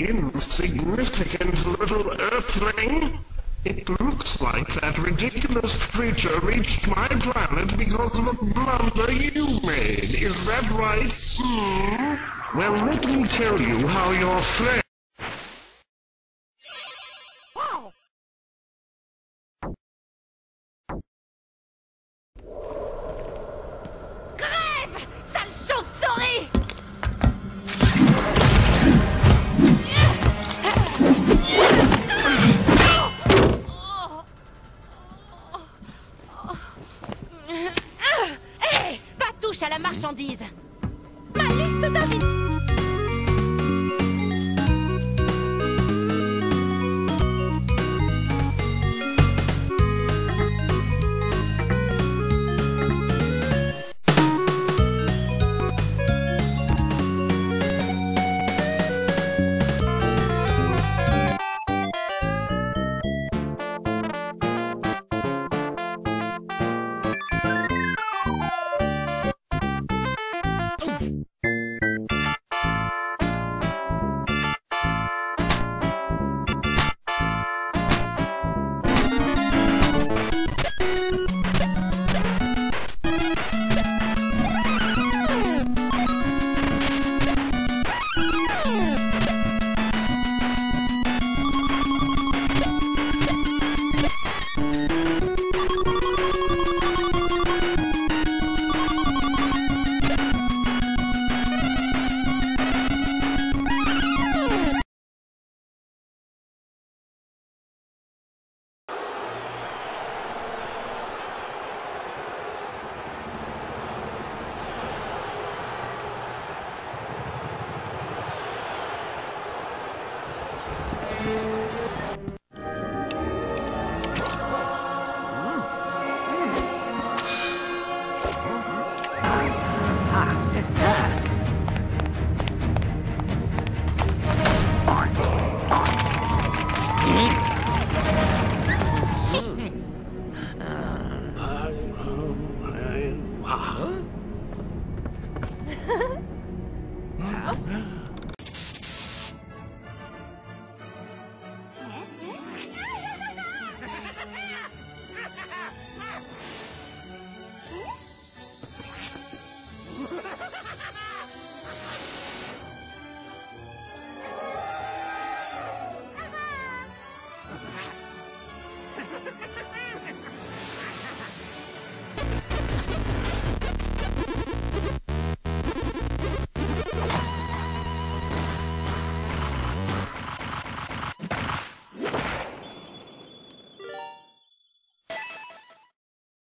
insignificant little earthling. It looks like that ridiculous creature reached my planet because of a blunder you made. Is that right? Hmm? Well, let me tell you how your friend... Ma liste d'ingénieurs Oh.